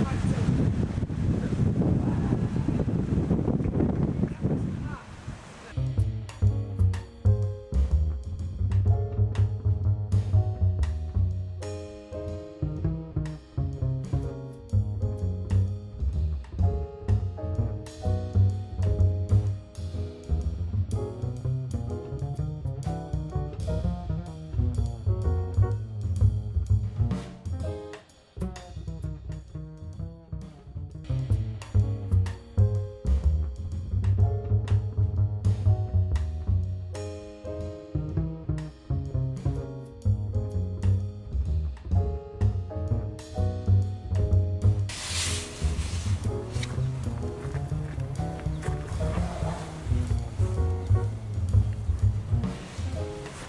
expensive.